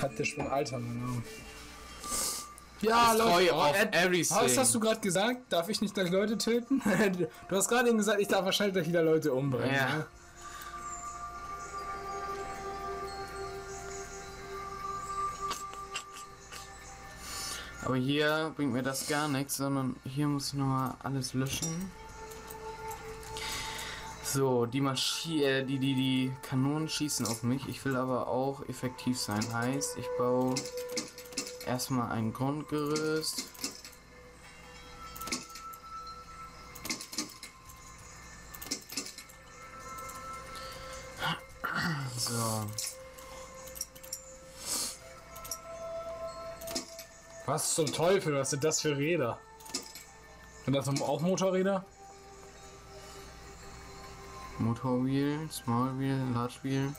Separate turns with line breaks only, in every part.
Hat der schon Alter, genau. Ja, Leute, was hast du gerade gesagt? Darf ich nicht gleich Leute töten? du hast gerade eben gesagt, ich darf wahrscheinlich gleich wieder Leute umbringen.
Ja.
ne?
Aber hier bringt mir das gar nichts, sondern hier muss ich nochmal alles löschen. So, die Maschine, äh, die, die, die Kanonen schießen auf mich. Ich will aber auch effektiv sein. Heißt, ich baue erstmal ein Grundgerüst. So.
Was zum Teufel? Was sind das für Räder? Sind das auch Motorräder?
Motorwheel, Small Wheel, Large Wheel.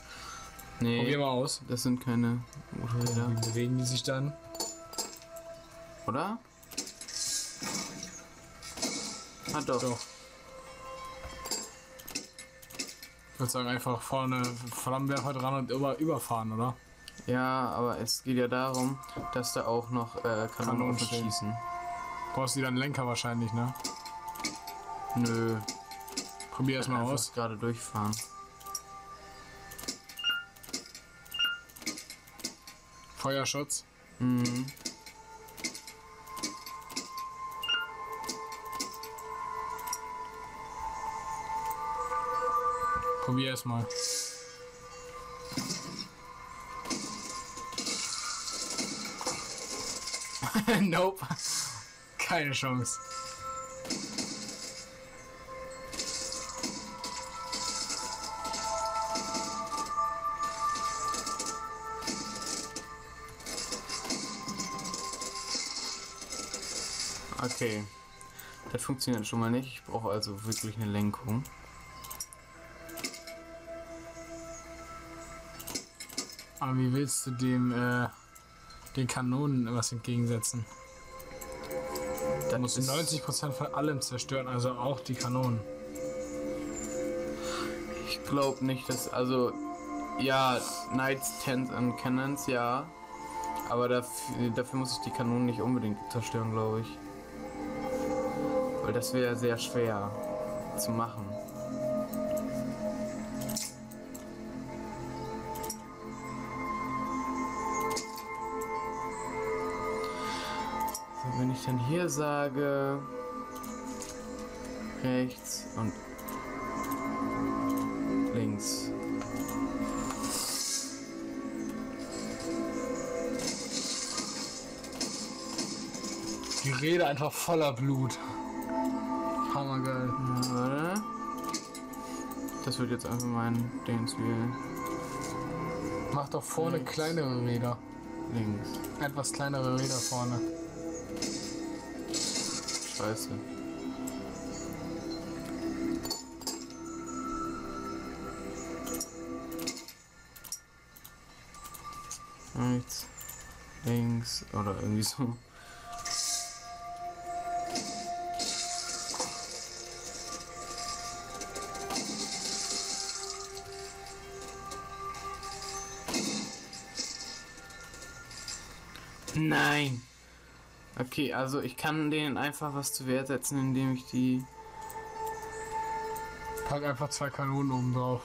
Nee,
Probier mal aus.
das sind keine Motorräder.
Wie bewegen die sich dann?
Oder? Ah doch.
Doch. Ich würde sagen, einfach vorne Flammenwerfer dran und über, überfahren, oder?
Ja, aber es geht ja darum, dass da auch noch äh, Kanonen
Kanonen
schießen.
Brauchst du dann Lenker wahrscheinlich, ne?
Nö,
Probier erst mal
einfach
aus.
gerade durchfahren.
Feuerschutz.
Mhm.
Probier erst mal. nope. Keine Chance.
Okay. Das funktioniert schon mal nicht. Ich brauche also wirklich eine Lenkung.
Aber wie willst du dem, äh, den Kanonen was entgegensetzen? Du musst
ist-
90% von allem zerstören, also auch die Kanonen.
Ich glaube nicht, dass. Also. Ja, Knights, Tents und Cannons, ja. Aber dafür, dafür muss ich die Kanonen nicht unbedingt zerstören, glaube ich. Weil das wäre sehr schwer zu machen. So, wenn ich dann hier sage. Rechts und links.
Die Räder einfach voller Blut. Hammergeil.
Ja, warte. Das wird jetzt einfach mein Dance-Wheel.
Mach doch vorne
Links.
kleinere Räder.
Links.
Etwas kleinere Räder vorne.
Scheiße. Rechts, links oder irgendwie so. Okay, also ich kann denen einfach was zu Wert setzen, indem ich die.
Pack einfach zwei Kanonen oben drauf.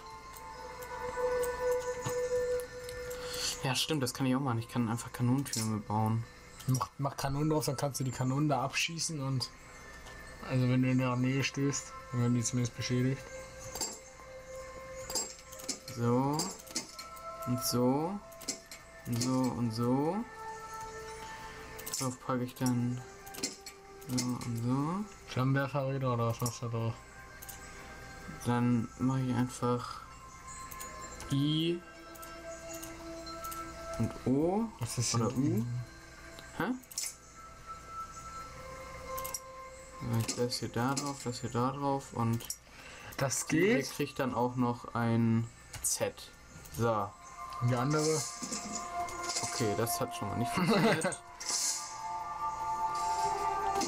Ja, stimmt, das kann ich auch machen. Ich kann einfach Kanonentürme bauen.
Mach, mach Kanonen drauf, dann kannst du die Kanonen da abschießen und. Also, wenn du in der Nähe stößt, dann werden die zumindest beschädigt.
So. Und so. Und so und so. Darauf packe ich dann so und so.
Flammenwerferräder oder was machst du da drauf?
Dann mache ich einfach I und O
Was ist
oder? U. Hä? Das hier da drauf, das hier da drauf und
Das geht.
kriegt dann auch noch ein Z. So.
Und die andere.
Okay, das hat schon mal nicht funktioniert.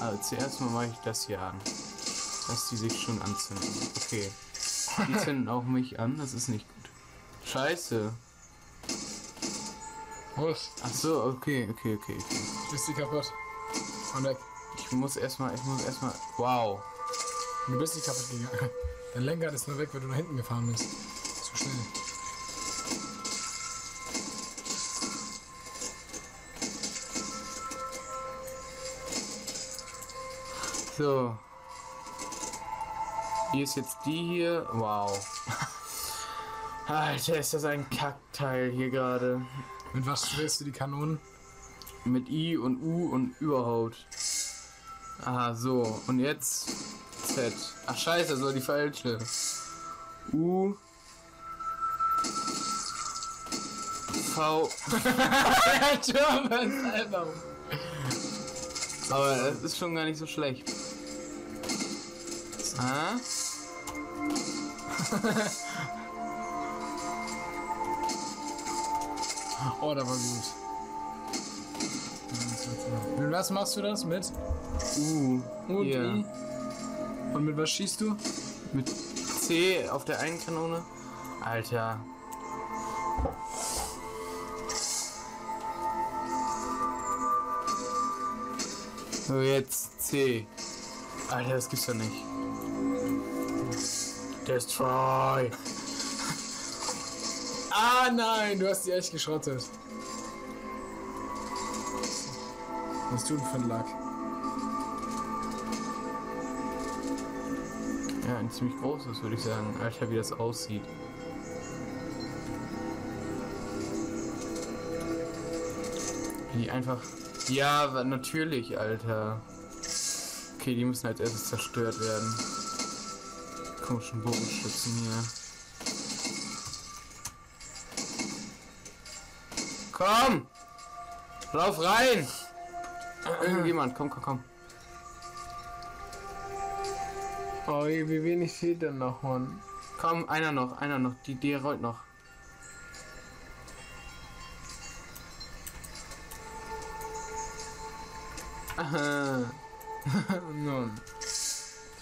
also zuerst mal mache ich das hier an. Dass die sich schon anzünden. Okay. Die zünden auch mich an, das ist nicht gut. Scheiße.
Muss.
Ach so, okay, okay, okay, okay.
Ist die kaputt. Und weg.
Ich muss erstmal, ich muss erstmal. Wow.
Du bist nicht kaputt gegangen. Dein Lenkrad ist nur weg, weil du nach hinten gefahren bist. Zu schnell.
So. Hier ist jetzt die hier. Wow. Alter, ist das ein Kackteil hier gerade.
Mit was wählst du die Kanonen?
Mit I und U und überhaupt. Aha, so. Und jetzt Z. Ach scheiße, war die falsche. U. V.
German.
Aber das ist schon gar nicht so schlecht. Ah?
Oh, da war gut. Mit was machst du das? Mit
U.
U und. I? Und mit was schießt du?
Mit C auf der einen Kanone. Alter. So, jetzt C. Alter, das gibt's doch nicht. Destroy.
Ah nein, du hast die echt geschrottet. Was tut für ein Lack?
Ja, ein ziemlich großes, würde ich sagen. Alter, wie das aussieht. Wie einfach. Ja, natürlich, Alter. Okay, die müssen als erstes zerstört werden. Komischen Bogenschützen hier. Komm! Lauf rein! Irgendjemand, komm, komm, komm.
Oh, wie wenig fehlt denn noch, Mann?
Komm, einer noch, einer noch. Die, die rollt noch. Aha.
Nun.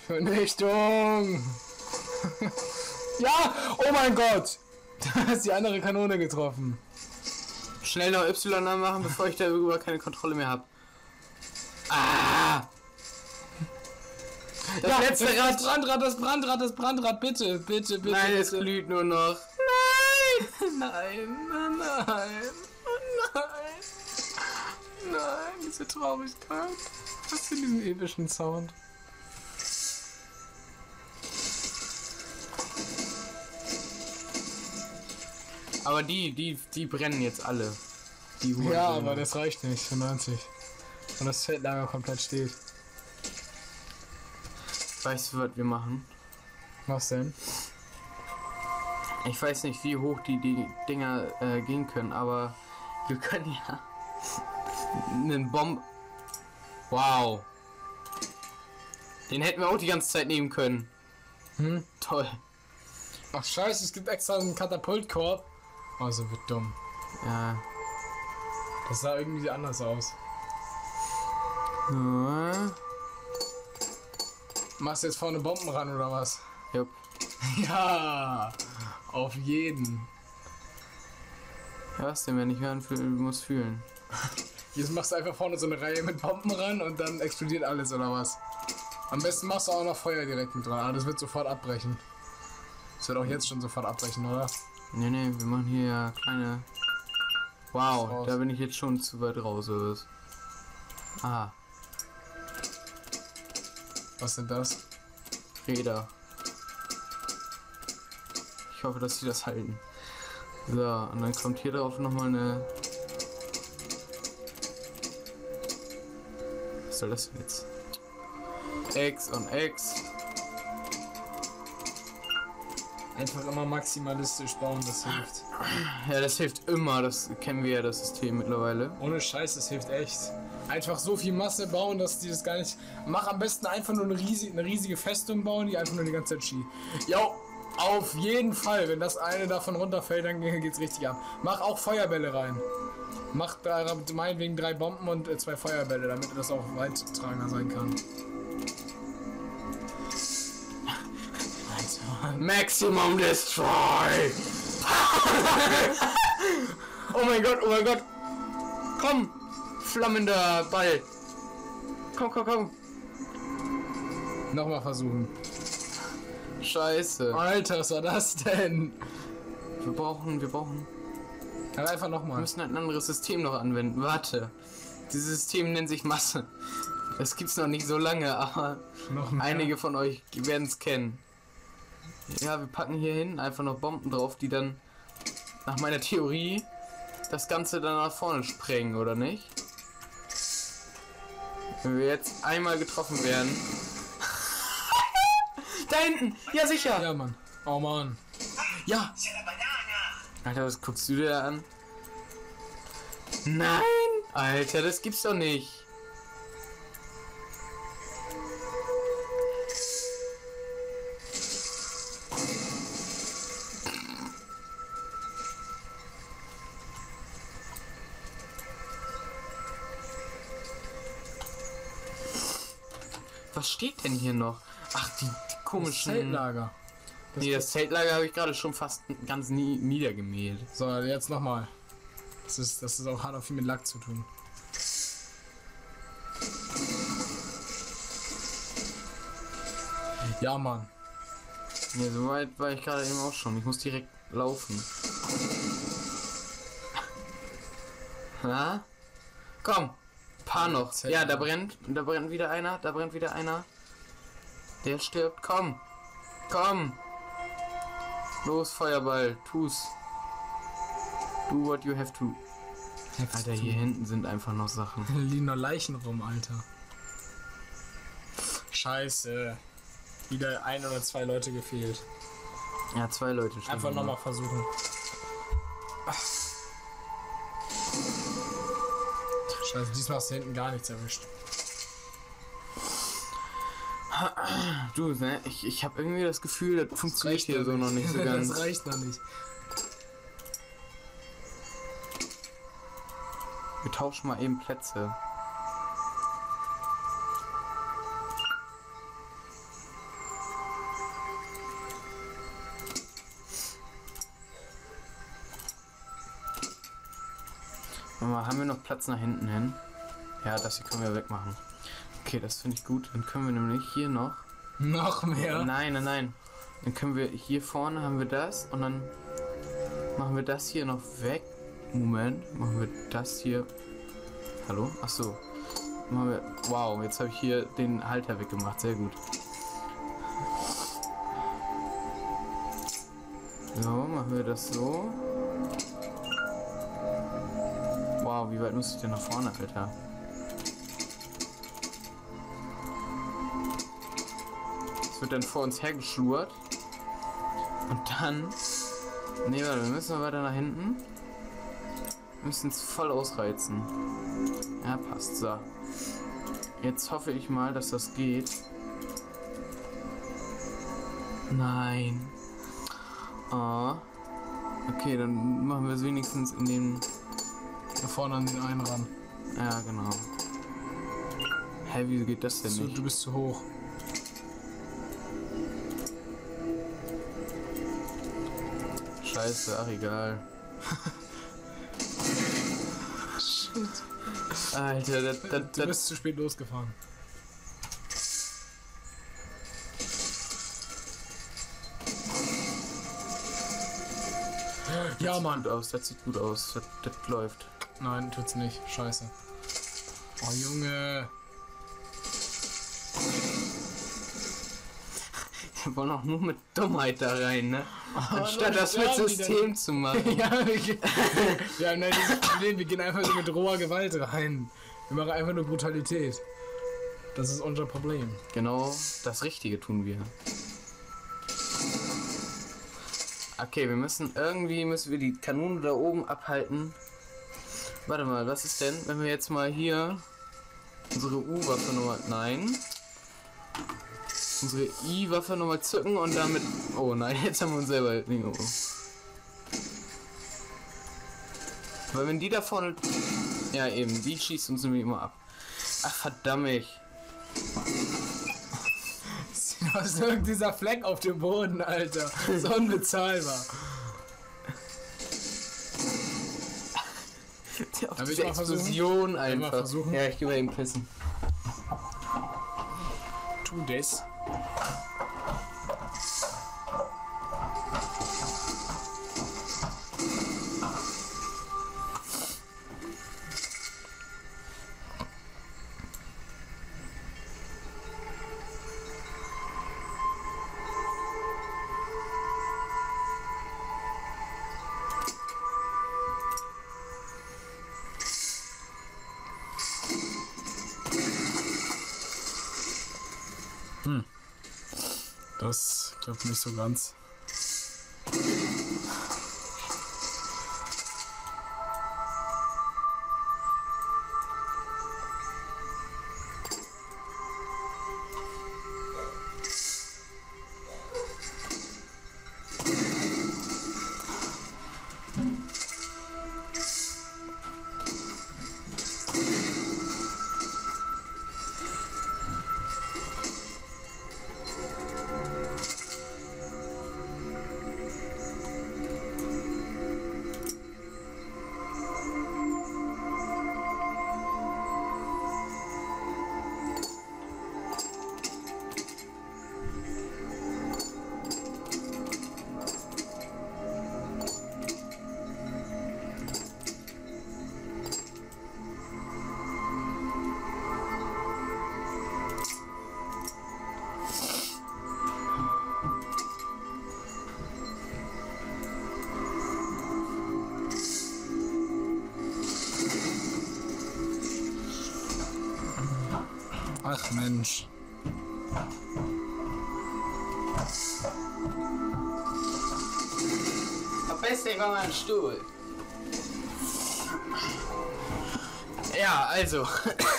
Vernichtung! ja! Oh mein Gott! Da ist die andere Kanone getroffen.
Schnell noch Y anmachen, bevor ich darüber keine Kontrolle mehr habe. Ah! Das letzte
das
Rad.
Brandrad, das Brandrad, das Brandrad, bitte, bitte, bitte.
Nein, es
bitte.
glüht nur noch.
Nein, nein, nein, nein, nein. Nein, diese Traurigkeit. Was denn diesen epischen Sound?
Aber die, die, die brennen jetzt alle. Die
Ja,
Hurensöhne.
aber das reicht nicht für 90. Und das Feldlager komplett steht.
Weißt du, was wir machen?
Was denn?
Ich weiß nicht, wie hoch die, die Dinger äh, gehen können, aber wir können ja einen Bomb. Wow. Den hätten wir auch die ganze Zeit nehmen können.
Hm?
Toll.
Ach scheiße, es gibt extra einen Katapultkorb. Oh, so wird dumm.
Ja.
Das sah irgendwie anders aus.
Ja.
Machst du jetzt vorne Bomben ran oder was?
Jupp.
Ja, auf jeden.
Was denn, wenn ich hören muss fühlen.
Jetzt machst du einfach vorne so eine Reihe mit Bomben ran und dann explodiert alles oder was? Am besten machst du auch noch Feuer direkt mit dran, aber das wird sofort abbrechen. Das wird auch jetzt schon sofort abbrechen, oder?
Nee, nee, wir machen hier ja kleine. Wow, da bin ich jetzt schon zu weit raus, oder was? Ah,
Was sind das?
Räder. Ich hoffe, dass sie das halten. So, und dann kommt hier drauf nochmal eine. Soll das jetzt? X und X.
Einfach immer maximalistisch bauen, das hilft.
Ja, das hilft immer, das kennen wir ja, das System mittlerweile.
Ohne Scheiß, das hilft echt. Einfach so viel Masse bauen, dass die das gar nicht. Mach am besten einfach nur eine riesige, eine riesige Festung bauen, die einfach nur die ganze Zeit schießt. Jo, auf jeden Fall. Wenn das eine davon runterfällt, dann geht's richtig ab. Mach auch Feuerbälle rein. Mach da meinetwegen drei Bomben und äh, zwei Feuerbälle, damit das auch weittragender sein kann.
Maximum Destroy! oh mein Gott, oh mein Gott! Komm! Flammender Ball! Komm, komm, komm!
Nochmal versuchen.
Scheiße.
Alter, was war das denn?
Wir brauchen, wir brauchen.
Dann einfach
Wir
nochmal.
müssen ein anderes System noch anwenden. Warte. Dieses System nennt sich Masse. Das gibt's noch nicht so lange, aber einige von euch werden es kennen. Ja, wir packen hier hin einfach noch Bomben drauf, die dann nach meiner Theorie das Ganze dann nach vorne sprengen, oder nicht? Wenn wir jetzt einmal getroffen werden. da hinten! Ja, sicher!
Ja, Mann. Oh, Mann. Ja.
Alter, was guckst du dir da an? Nein! Alter, das gibt's doch nicht. Was steht denn hier noch? Ach, die, die
Das
komischen.
Zeltlager. Das
Nee, das Zeltlager habe ich gerade schon fast ganz nie niedergemäht.
So, jetzt nochmal. Das ist, das ist auch hart auf viel mit Lack zu tun. Ja, Mann.
Ja, so weit war ich gerade eben auch schon. Ich muss direkt laufen. Ha? Komm, paar noch. Ja, da brennt, da brennt wieder einer, da brennt wieder einer. Der stirbt. Komm, komm. Los, Feuerball, tu's. Do what you have to. Alter, hier hinten sind einfach noch Sachen.
Hier liegen noch Leichen rum, Alter. Scheiße. Wieder ein oder zwei Leute gefehlt.
Ja, zwei Leute schon.
Einfach nochmal versuchen. Scheiße, diesmal hast du hinten gar nichts erwischt.
Du, ne? Ich, ich habe irgendwie das Gefühl, das funktioniert hier so noch nicht so ganz.
das reicht noch nicht.
Wir tauschen mal eben Plätze. Mal, haben wir noch Platz nach hinten hin? Ja, das hier können wir wegmachen. Okay, das finde ich gut. Dann können wir nämlich hier noch.
Noch mehr.
Nein, nein, nein. Dann können wir hier vorne haben wir das und dann machen wir das hier noch weg. Moment, machen wir das hier. Hallo? Ach so. Machen wir. Wow, jetzt habe ich hier den Halter weggemacht. Sehr gut. So, machen wir das so. Wow, wie weit muss ich denn nach vorne, Alter? Wird dann vor uns hergeschlurrt. Und dann. Ne, warte, wir müssen weiter nach hinten. Wir müssen es voll ausreizen. Ja, passt. So. Jetzt hoffe ich mal, dass das geht. Nein. Ah. Okay, dann machen wir es wenigstens in den.
Da vorne an den einen ran.
Ja, genau. Hä, wieso geht das denn
So,
nicht?
du bist zu hoch.
Scheiße, ach egal.
Shit.
Alter, das, das,
Du
das,
bist zu spät losgefahren. Ja,
sieht
Mann.
gut aus, das sieht gut aus. Das, das läuft.
Nein, tut's nicht. Scheiße. Oh, Junge.
Wir wollen auch nur mit Dummheit da rein, ne? Anstatt das mit System zu machen.
ja, wir, wir haben halt dieses Problem, wir gehen einfach so mit roher Gewalt rein. Wir machen einfach nur Brutalität. Das ist unser Problem.
Genau das Richtige tun wir. Okay, wir müssen irgendwie müssen wir die Kanone da oben abhalten. Warte mal, was ist denn, wenn wir jetzt mal hier unsere U-Waffe nochmal. Nein. Unsere I-Waffe nochmal zücken und damit. Oh nein, jetzt haben wir uns selber. Weil wenn die da vorne. Ja eben, die schießt uns nämlich immer ab. Ach verdammt.
Was ist dieser Fleck auf dem Boden, Alter? So unbezahlbar.
auf
Darf ich
diese
versuchen?
Explosion
mal
einfach.
versuchen?
Ja, ich gehe mal eben pissen.
Tu das. Das klappt nicht so ganz.
Verpiss dich von meinem Stuhl. Ja, also.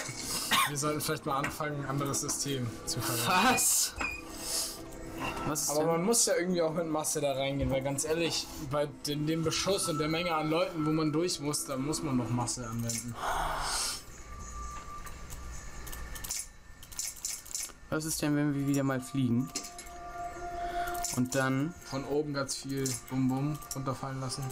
Wir sollten vielleicht mal anfangen, ein anderes System zu verwenden.
Was? Was
Aber man muss ja irgendwie auch mit Masse da reingehen, weil ganz ehrlich, bei den, dem Beschuss und der Menge an Leuten, wo man durch muss, da muss man noch Masse anwenden.
Was ist denn, wenn wir wieder mal fliegen? Und dann.
Von oben ganz viel Bum Bum runterfallen lassen.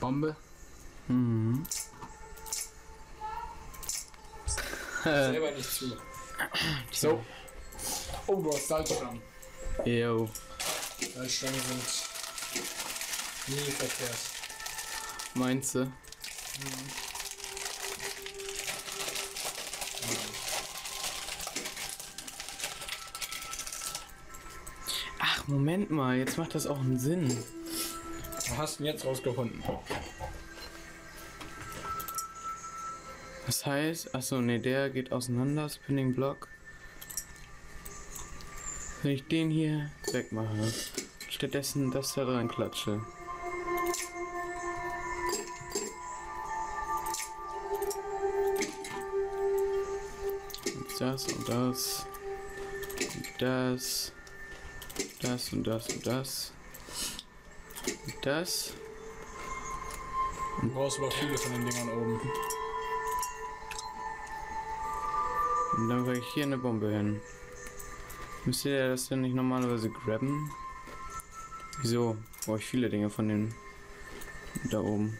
Bombe.
Mhm.
Selber nicht zu. So. Oh, du hast Salzstangen.
Yo.
Salzstangen sind nie verkehrt.
Meinst du? Ach, Moment mal, jetzt macht das auch einen Sinn.
Was hast du jetzt rausgefunden?
Das heißt, achso, ne, der geht auseinander, Spinning Block. Wenn ich den hier wegmache, stattdessen das da dran klatsche. Und das und das. Und das. Das und das und das. Und das.
Du brauchst aber viele von den Dingern oben.
Und dann will ich hier eine Bombe hin. Müsste der das denn nicht normalerweise grabben? Wieso? Brauche ich viele Dinge von den da oben.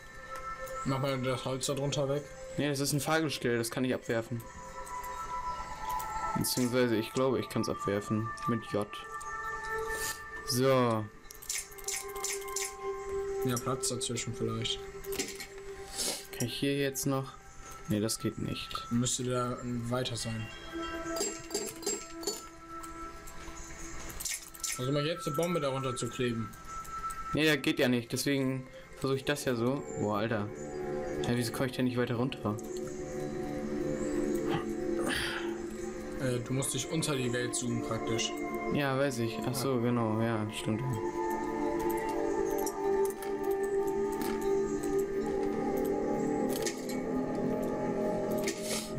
Mach mal das Holz da drunter weg.
Ne, das ist ein Fahrgestell, das kann ich abwerfen. Beziehungsweise ich glaube, ich kann es abwerfen. Mit J. So.
Ja, Platz dazwischen vielleicht.
Kann ich hier jetzt noch? Ne, das geht nicht.
Müsste der weiter sein. Also mal jetzt eine Bombe darunter zu kleben.
Ne, der geht ja nicht. Deswegen versuche ich das ja so. Boah, Alter. Ja, wieso komme ich denn nicht weiter runter?
Äh, du musst dich unter die Welt zoomen praktisch.
Ja, weiß ich. Ach so, genau. Ja, stimmt.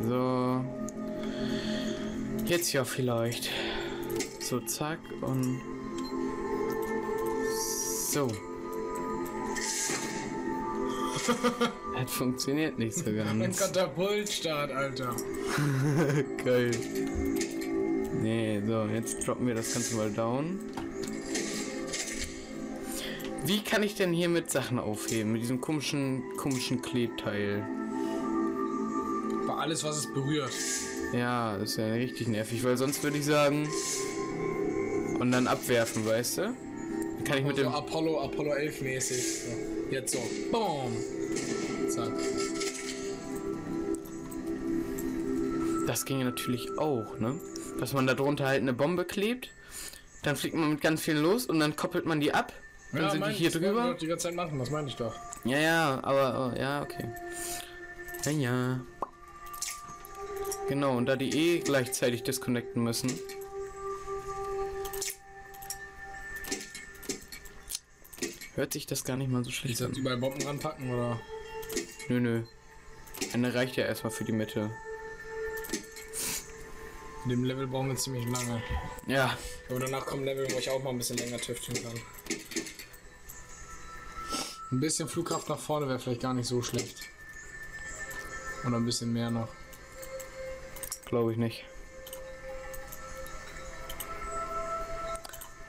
So. Jetzt ja vielleicht. So, zack und. So. Hat funktioniert nicht so
Ein
ganz.
Katapultstart, Alter.
Geil. Nee, so, jetzt droppen wir das Ganze mal down. Wie kann ich denn hier mit Sachen aufheben? Mit diesem komischen, komischen Klebteil.
Bei alles, was es berührt.
Ja, das ist ja richtig nervig, weil sonst würde ich sagen. Und dann abwerfen, weißt du? Dann kann ich mit
so
dem.
Apollo, Apollo 11 mäßig. So. Jetzt so. Boom.
Das ginge natürlich auch, ne? Dass man da drunter halt eine Bombe klebt. Dann fliegt man mit ganz vielen los und dann koppelt man die ab. Dann sind die
mein-
hier
das
drüber.
doch die ganze Zeit machen, das meine ich doch.
Ja, ja, aber, aber ja, okay. Ja, ja. Genau, und da die eh gleichzeitig disconnecten müssen. Hört sich das gar nicht mal so schlecht an.
überall Bomben ranpacken oder.
Nö, nö. Eine reicht ja erstmal für die Mitte.
In dem Level brauchen wir ziemlich lange.
Ja,
Aber danach kommen Level, wo ich auch mal ein bisschen länger tüfteln kann. Ein bisschen Flugkraft nach vorne wäre vielleicht gar nicht so schlecht. Oder ein bisschen mehr noch.
glaube ich nicht.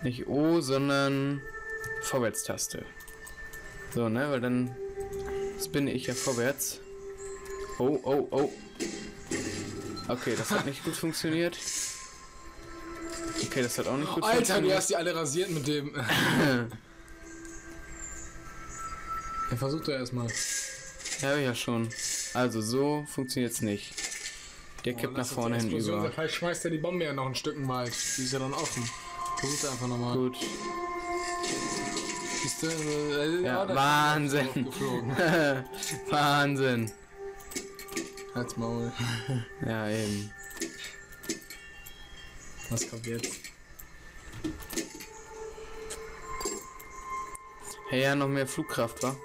Nicht O, sondern Vorwärtstaste. So, ne, weil dann spinne ich ja vorwärts. Oh, oh, oh. Okay, das hat nicht gut funktioniert. Okay, das hat auch nicht gut
Alter, du
funktioniert.
hast die alle rasiert mit dem. ja, versuch doch erstmal.
Ja, ja schon. Also so funktioniert's nicht. Der kippt nach vorne hin über.
Vielleicht schmeißt er die Bombe ja noch ein Stück weit. Die ist ja dann offen. Versuch einfach nochmal.
Gut.
Siehst du, äh,
Ja,
da ist
Wahnsinn.
er.
Wahnsinn.
Halt's Maul.
Ja, eben.
Was kommt jetzt?
Hey, ja, noch mehr Flugkraft, wa?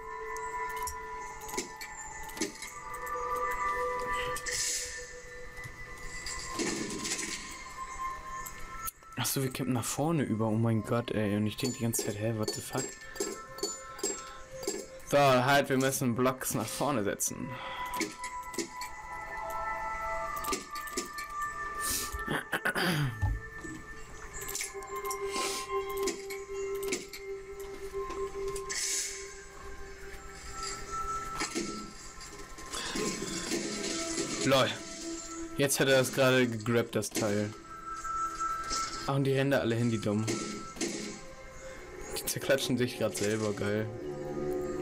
Achso, wir kippen nach vorne über. Oh mein Gott, ey. Und ich denke die ganze Zeit, hä, what the fuck? So, halt, wir müssen Blocks nach vorne setzen. Lol. Jetzt hat er das gerade gegrabt, das Teil. Ach, und die Hände alle hin, die dumm. Die zerklatschen sich gerade selber, geil.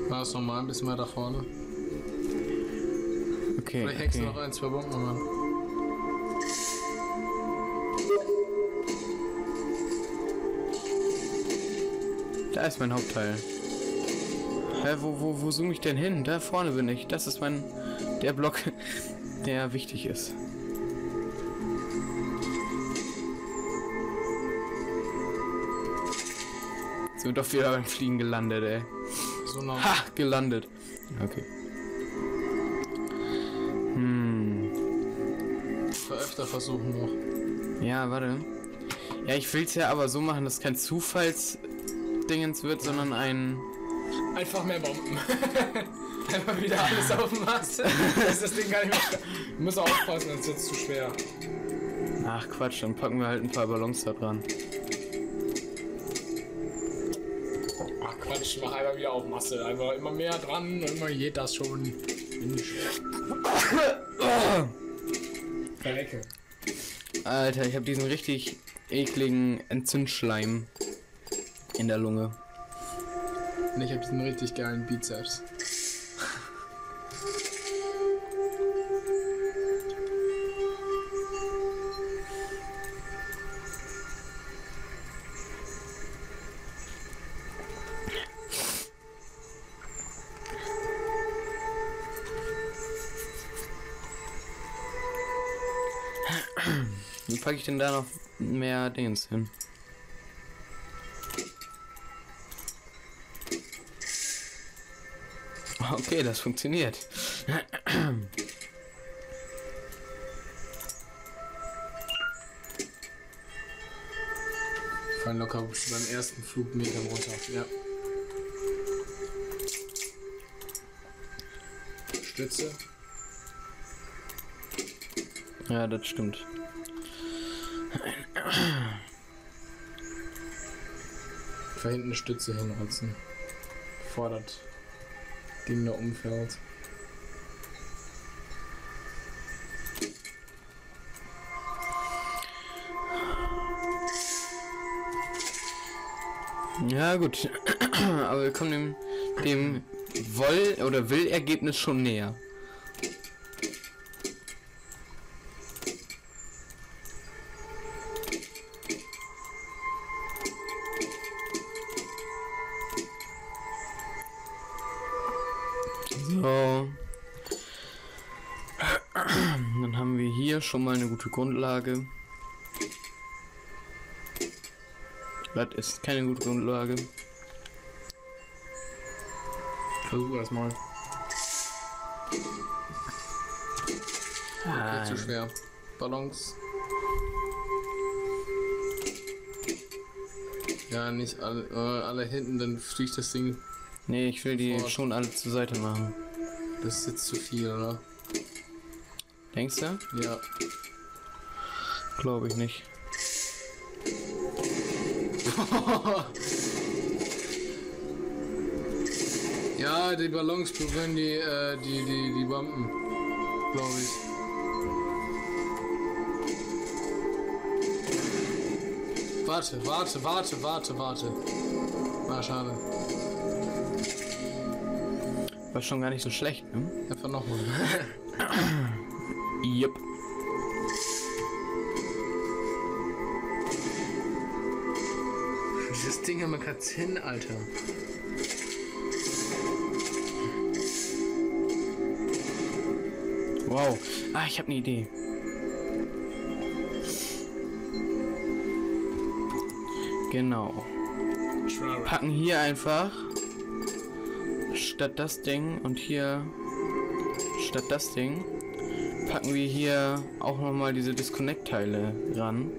War es nochmal ein bisschen weiter vorne.
Okay,
Vielleicht hängst du
okay.
noch ein, zwei Bomben ran.
Da ist mein Hauptteil. Hä, wo, wo, wo zoome ich denn hin? Da vorne bin ich. Das ist mein. Der Block, der wichtig ist. Sind doch wieder beim Fliegen gelandet, ey.
So noch.
Ha, gelandet. Okay. Hm.
Öfter versuchen noch.
Ja, warte. Ja, ich will's ja aber so machen, dass kein Zufallsdingens wird, sondern ein.
Einfach mehr Bomben. Einfach wieder alles aufmachst. ist das Ding gar nicht mehr. Du musst auch aufpassen, sonst wird's zu schwer.
Ach Quatsch, dann packen wir halt ein paar Ballons da dran.
Ach Quatsch, mach einfach wieder auf Masse. Einfach immer mehr dran und immer geht das schon. Verrecke.
Alter, ich habe diesen richtig ekligen Entzündschleim in der Lunge.
Und ich hab diesen richtig geilen Bizeps.
Wie packe ich denn da noch mehr Dingens hin? Okay, das funktioniert.
Fallen locker beim ersten Flugmeter runter. Ja. Stütze.
Ja, das stimmt.
Da hinten Stütze hinreizen. Bevor das Ding da umfällt.
Ja, gut. Aber wir kommen dem, dem Woll- oder Will-Ergebnis schon näher. Schon mal eine gute Grundlage. Das ist keine gute Grundlage.
Versuch erstmal.
Ah,
Zu schwer. Ballons. Ja, nicht alle, äh, alle hinten, dann fliegt das Ding.
nee, ich will die
Fort.
schon alle zur Seite machen.
Das ist jetzt zu viel, oder?
Denkst du?
Ja.
Glaube ich nicht.
ja, die Ballons berühren die, äh, die, die, die Bomben. Glaube ich. Warte, warte, warte, warte, warte. Ah, schade.
War schon gar nicht so schlecht, ne?
Einfach nochmal.
Yep.
Dieses Ding haben wir gerade hin, Alter.
Wow. Ah, ich habe eine Idee. Genau. Packen hier einfach statt das Ding und hier statt das Ding packen wir hier auch nochmal diese Disconnect-Teile ran.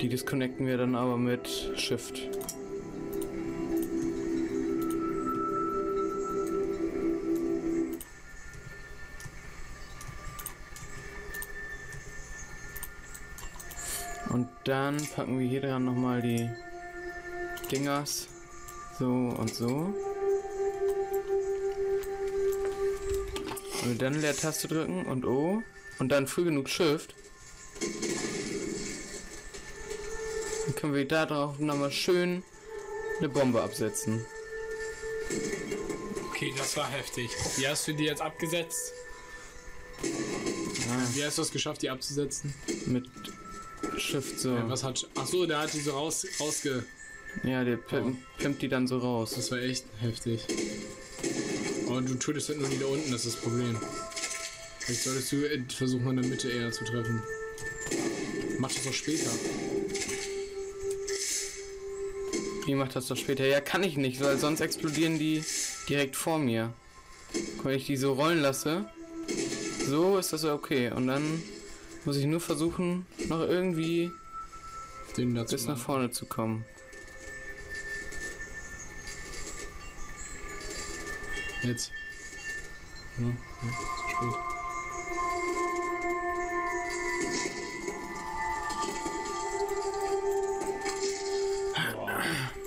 Die disconnecten wir dann aber mit Shift. Und dann packen wir hier dran nochmal die Dingers. So und so. Und dann Leertaste drücken und O. Und dann früh genug Shift. Dann können wir da drauf nochmal schön eine Bombe absetzen.
Okay, das war heftig. Wie hast du die jetzt abgesetzt? Wie hast du es geschafft, die abzusetzen?
Mit Shift so.
Ja, was hat. Ach so, der hat die so raus, rausge.
Ja, der pimpt, pimpt die dann so raus.
Das war echt heftig. Aber du tötest halt nur die da unten, das ist das Problem. Vielleicht solltest du äh, versuchen, in der Mitte eher zu treffen. Mach das doch später.
Wie macht das doch später? Ja, kann ich nicht, weil sonst explodieren die direkt vor mir. Wenn ich die so rollen lasse, so ist das okay. Und dann muss ich nur versuchen, noch irgendwie bis nach vorne zu kommen.
Jetzt. Ja, ja, zu spät.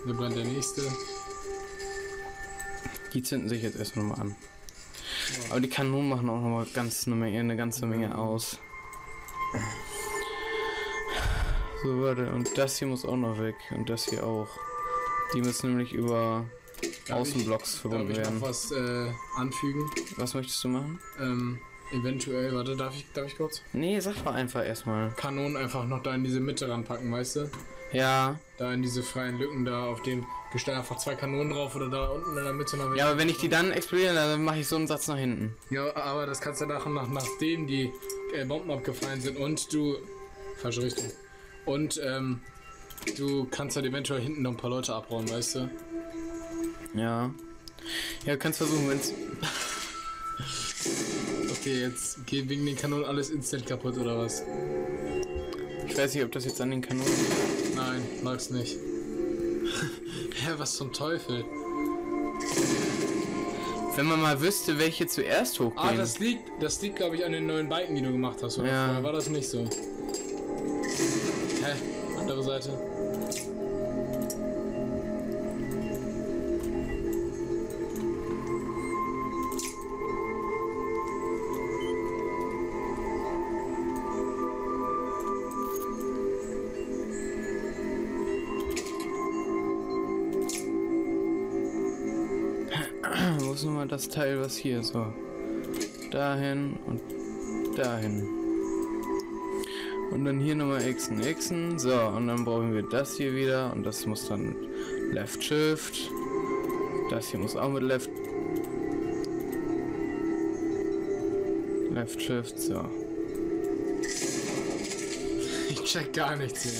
Da brennt der nächste.
Die zünden sich jetzt erstmal mal an. Aber die Kanonen machen auch nochmal ganz eine Menge, eine ganze Menge aus. So, warte, und das hier muss auch noch weg. Und das hier auch. Die müssen nämlich über
Darf ich-
Außenblocks
Darf
verbunden
ich noch
werden.
was äh, anfügen?
Was möchtest du machen?
Ähm, eventuell, warte, darf ich, darf ich kurz?
Nee, sag doch einfach erstmal.
Kanonen einfach noch da in diese Mitte ranpacken, weißt du?
Ja,
Da in diese freien Lücken da auf dem Gestein einfach zwei Kanonen drauf oder da unten in der Mitte noch
ja, aber wenn ich die dann explodieren, dann mache ich so einen Satz nach hinten.
Ja, aber das kannst du nach, nach, nachdem die äh, Bomben abgefallen sind und du. Falsche Richtung. Und ähm, du kannst halt eventuell hinten noch ein paar Leute abbauen, weißt du?
Ja. Ja, du kannst versuchen, wenn's.
Okay, jetzt geht wegen den Kanonen alles instant kaputt oder was?
Ich weiß nicht, ob das jetzt an den Kanonen.
Nein, mag's nicht. Hä, was zum Teufel?
Wenn man mal wüsste, welche zuerst
Ah,
hochgehen.
das liegt, das liegt glaube ich an den neuen Balken, die du gemacht hast, oder?
Ja.
Vorher war das nicht so. Seite.
Wo ist das Teil, was hier so? Dahin und dahin. Und dann hier nochmal Xen, Xen. So, und dann brauchen wir das hier wieder. Und das muss dann Left Shift. Das hier muss auch mit Left. Left Shift, so.
Ich check gar nichts mehr.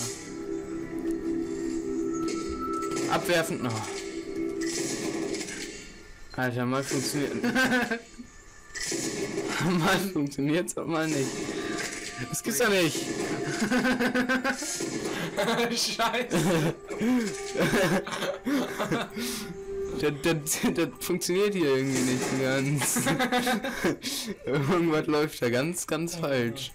Abwerfen. Oh. Alter, mal funktioniert. mal funktioniert's und mal nicht. Das gibt's ja nicht.
Scheiße.
Das, das, das funktioniert hier irgendwie nicht ganz. Irgendwas läuft da ganz, ganz falsch.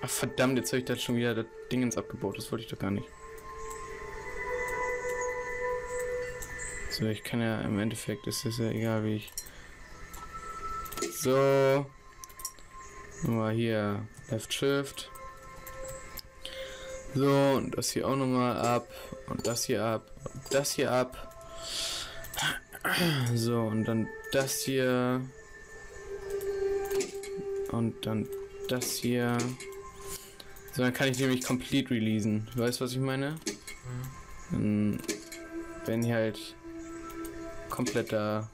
Ach verdammt, jetzt habe ich das schon wieder das Ding ins abgebaut. Das wollte ich doch gar nicht. So, ich kann ja im Endeffekt, ist es ja egal wie ich. So. Mal hier Left Shift. So, und das hier auch nochmal ab. Und das hier ab. Und das hier ab. So, und dann das hier. Und dann das hier. So, dann kann ich nämlich komplett releasen. Weißt du, was ich meine? Dann werden die halt komplett da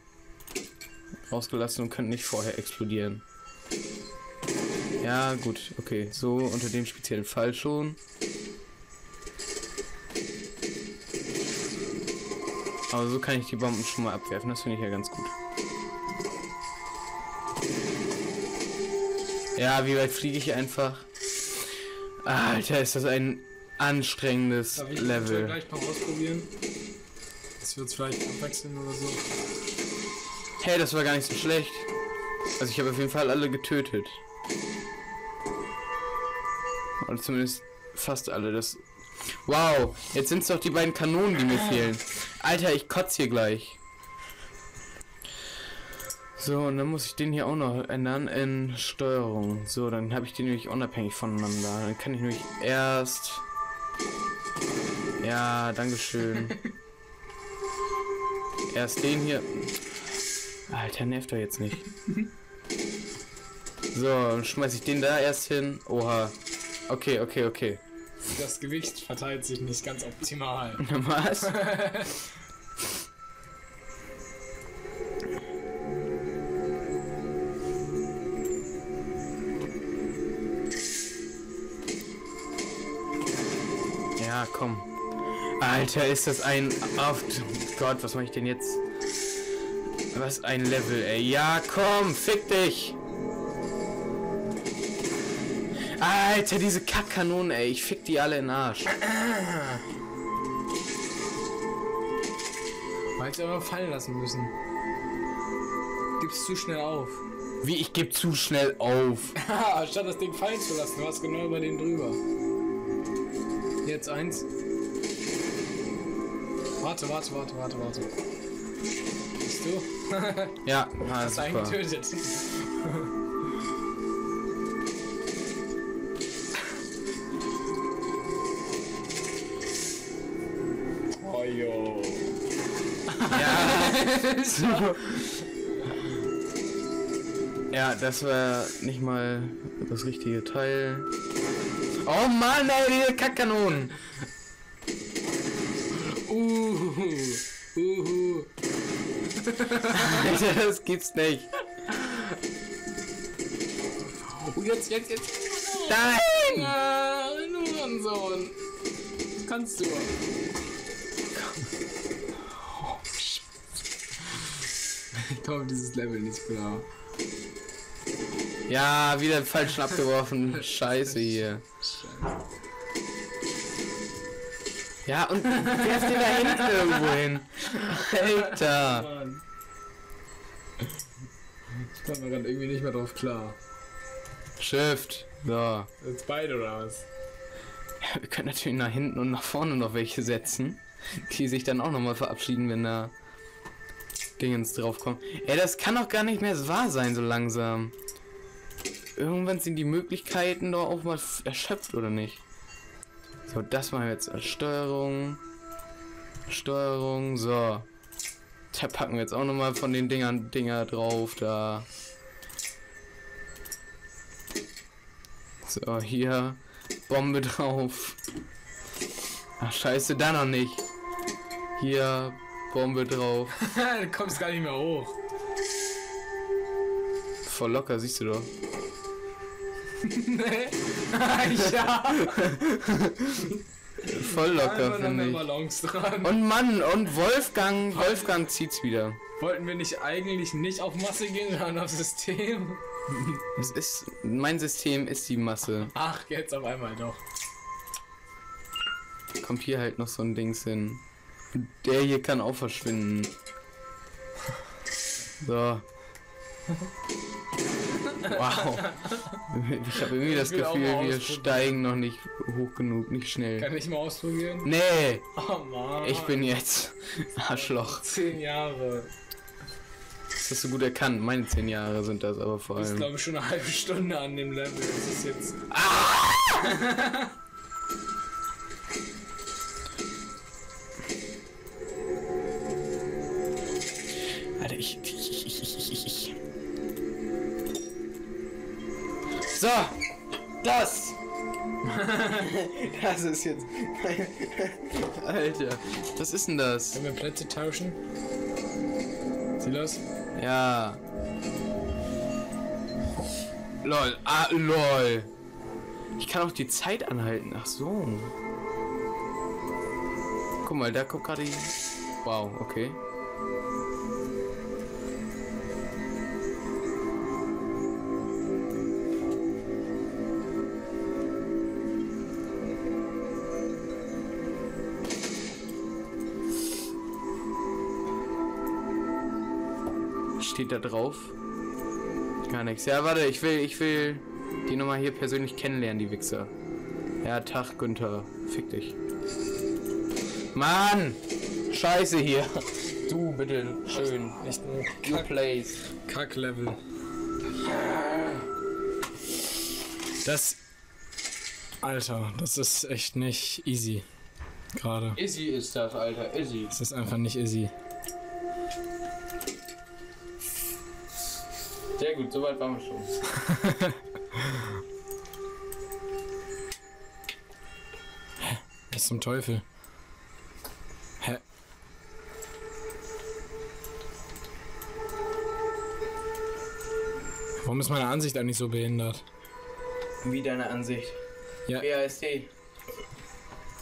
rausgelassen und können nicht vorher explodieren. Ja, gut, okay. So unter dem speziellen Fall schon. Aber so kann ich die Bomben schon mal abwerfen. Das finde ich ja ganz gut. Ja, wie weit fliege ich einfach? Alter, ist das ein anstrengendes Level.
gleich mal ausprobieren? Das wird vielleicht abwechseln oder so.
Hey, das war gar nicht so schlecht. Also ich habe auf jeden Fall alle getötet. Oder zumindest fast alle. Das. Wow, jetzt sind es doch die beiden Kanonen, die mir fehlen. Alter, ich kotze hier gleich. So, und dann muss ich den hier auch noch ändern in Steuerung. So, dann habe ich die nämlich unabhängig voneinander. Dann kann ich nämlich erst. Ja, Dankeschön. erst den hier. Alter, nervt doch jetzt nicht. So, dann schmeiß ich den da erst hin. Oha. Okay, okay, okay.
Das Gewicht verteilt sich nicht ganz optimal.
Was? Ja, komm. Alter, ist das ein... Auf Gott, was mache ich denn jetzt? Was ein Level, ey. Ja, komm, fick dich. Alter, diese Kackkanonen, ey. Ich fick die alle in den Arsch.
Hätte aber fallen lassen müssen. Gib's zu schnell auf.
Wie, ich geb zu schnell auf.
Statt das Ding fallen zu lassen, du warst genau über den drüber. Jetzt eins. Warte, warte, warte, warte, warte. Bist du?
Ja, ah,
Hast
super.
getötet. Oh jo.
Ja. so. ja, das war nicht mal das richtige Teil. Oh Mann, ey, diese Kackkanonen.
Uhu. Uhu.
Alter, das gibt's nicht.
Oh, jetzt, jetzt, jetzt.
Nein!
Ah, nur so. Das kannst du. Ich komme dieses Level nicht klar.
Ja, wieder falsch abgeworfen. Scheiße hier. Ja, und werf den da hinten irgendwo hin. Alter.
Mann. Ich komme mir gerade irgendwie nicht mehr drauf klar.
Shift. So.
Jetzt beide oder was?
Wir können natürlich nach hinten und nach vorne noch welche setzen, die sich dann auch nochmal verabschieden, wenn da Dingens draufkommen. Ey, das kann doch gar nicht mehr wahr sein, so langsam. Irgendwann sind die Möglichkeiten doch auch mal erschöpft, oder nicht? So, das machen wir jetzt als Steuerung. Steuerung, so. Da packen wir jetzt auch nochmal von den Dingern Dinger drauf, da. So, hier. Bombe drauf. Ach, scheiße, da noch nicht. Hier, Bombe drauf.
du kommst gar nicht mehr hoch.
Voll locker, siehst du doch.
ja,
Voll locker, finde ich.
Dran.
Und Mann, und Wolfgang, Wolfgang zieht's wieder.
Wollten wir nicht eigentlich nicht auf Masse gehen, sondern auf System?
Es ist, mein System ist die Masse.
Ach, jetzt auf einmal doch.
Kommt hier halt noch so ein Dings hin. Der hier kann auch verschwinden. So. Wow. Ich habe irgendwie das
Ich auch
Gefühl, wir steigen noch nicht hoch genug, nicht schnell.
Kann ich mal ausprobieren?
Nee,
Oh Mann.
ich bin jetzt Arschloch.
Zehn Jahre.
Das hast du gut erkannt. Meine zehn Jahre sind das aber vor
Das ist
allem.
glaube ich schon eine halbe Stunde an dem Level. Das ist jetzt.
Alter, So, das. das ist jetzt. Alter, was ist denn das?
Können wir Plätze tauschen? Silas?
Ja. Lol, ah, lol. Ich kann auch die Zeit anhalten. Ach so. Guck mal, da kommt gerade die. Wow, okay. Steht da drauf? Gar nichts. Ja, warte, ich will, ich will die nochmal hier persönlich kennenlernen, die Wichser. Ja, Tag, Günther. Fick dich. Mann! Scheiße hier. Du, bitte, schön.
Echt ein
You place.
Kack-Level. Das. Alter, das ist echt nicht easy. Gerade.
Izzy ist das, Alter. Izzy.
Das ist einfach nicht easy.
Gut, soweit waren wir schon.
Was zum Teufel? Hä? Warum ist meine Ansicht eigentlich so behindert?
Wie deine Ansicht?
Ja.
BASD.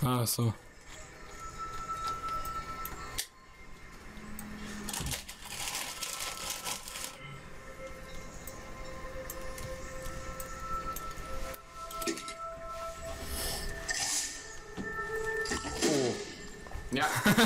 Ah, so.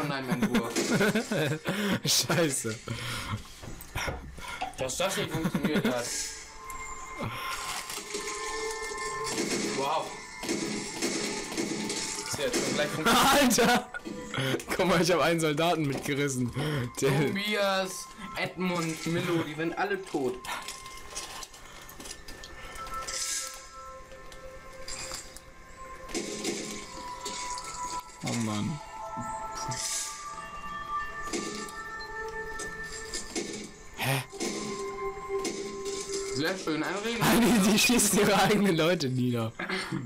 überzeugt von deinem Entwurf.
Scheiße.
Dass das nicht funktioniert hat. Wow. Schon.
Alter! Guck mal, ich habe einen Soldaten mitgerissen. Der,
Tobias, Edmund, Milo, die sind alle tot.
oh Mann.
Schön, ein Regen.
Die, die schießen ihre eigenen Leute nieder.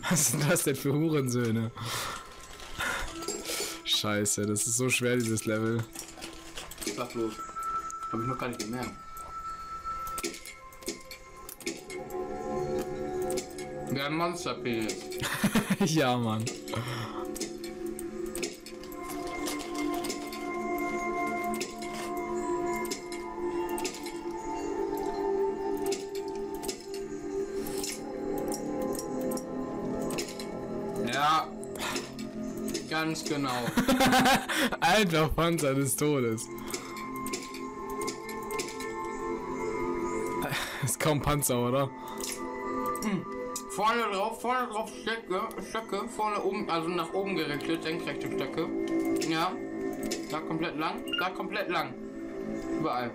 Was sind das denn für Hurensöhne? Scheiße, das ist so schwer, dieses Level.
Schlag los. Hab ich noch gar nicht gemerkt. Der Monsterpenis.
ja, Mann.
Ganz genau.
Alter Panzer des Todes. Ist kaum Panzer, oder?
Vorne drauf, vorne drauf Stöcke, Stöcke, vorne oben, also nach oben gerichtet, senkrechte Stöcke. Ja. Da komplett lang, da komplett lang. Überall.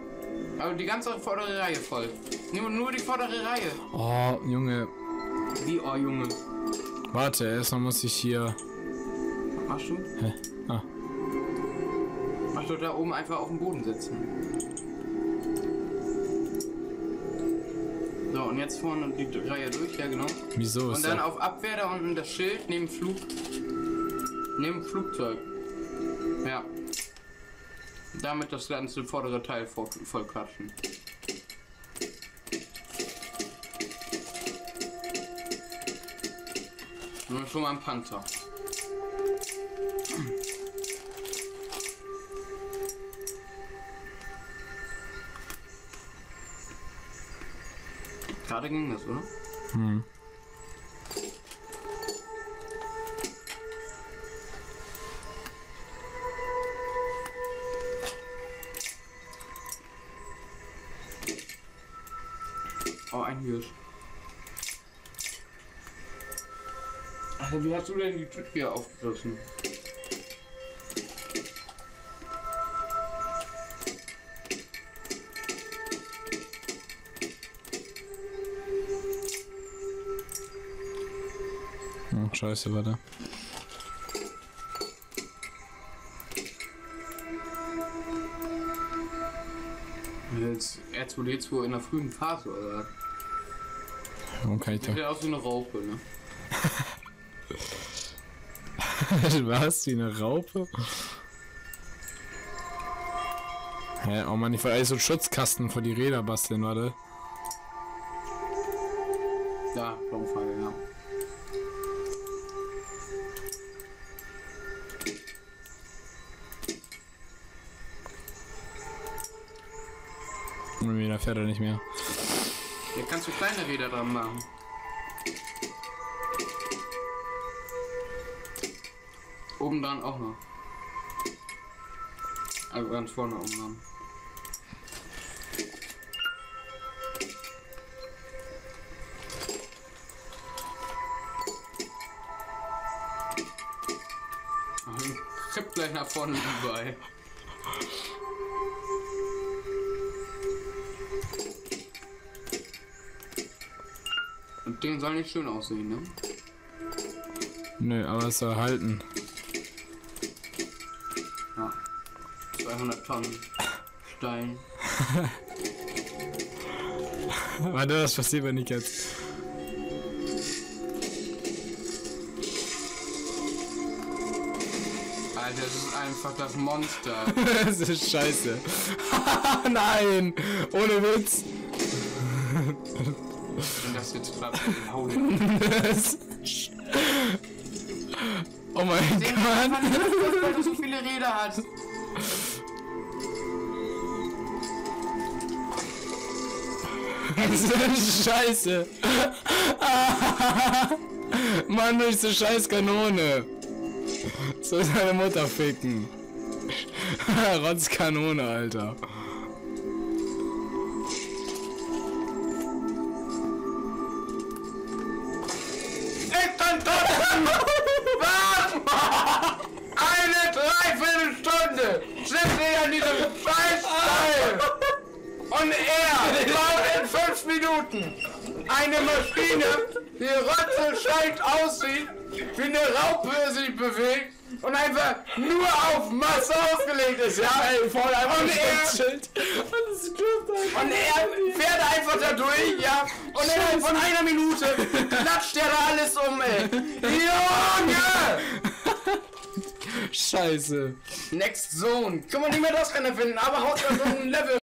Also die ganze vordere Reihe voll. Nur, nur die vordere Reihe.
Oh, Junge.
Wie, oh Junge.
Warte, erstmal muss ich hier.
Machst du?
Hä? Ah.
Mach du da oben einfach auf dem Boden sitzen. So, und jetzt vorne die Reihe durch, ja genau.
Wieso ist
Und dann
das?
auf Abwehr da unten das Schild neben Flug. Neben Flugzeug. Ja. Damit das ganze vordere Teil voll, voll quatschen. Nur schon mal ein Panzer. Gerade ging das, oder?
Hm.
Oh, ein Hirsch. Also, wie hast du denn die Tür hier aufgerissen?
Scheiße, warte.
Jetzt R2D2 in der frühen Phase, oder?
Warum kann ich
Sieht ja aus wie eine Raupe, ne?
Was? Wie eine Raupe? Hä? Oh Mann, ich wollte eigentlich so einen Schutzkasten für die Räder basteln, warte.
Da, Baumfall,
fährt er nicht mehr.
Hier kannst du kleine Räder dran machen. Oben dran auch noch. Also ganz vorne oben dran. Ich Kipp gleich nach vorne überall. Ding soll nicht schön aussehen, ne?
Nö, aber es soll halten.
Ja. 200 Tonnen Stein.
Warte, was passiert, wenn ich jetzt.
Alter, das ist einfach das Monster.
das ist scheiße. Nein! Ohne Witz!
Wenn das jetzt klappt, dann hau
oh mein Gott!
weil du so viele Räder hast.
Das ist scheiße! Mann, durch so scheiß Kanone! Soll seine Mutter ficken. Rotz Kanone, Alter.
Eine Maschine, die rotzelscheit aussieht, wie eine Raupe sich bewegt und einfach nur auf Masse ausgelegt ist, ja?
Ey, voll einfach
Und er-.
Und
er fährt einfach da durch, ja? Und innerhalb von einer Minute klatscht er da alles um, ey. Junge!
Scheiße.
Next Zone. Kann man nicht mehr das Rennen finden, aber haut so ein Level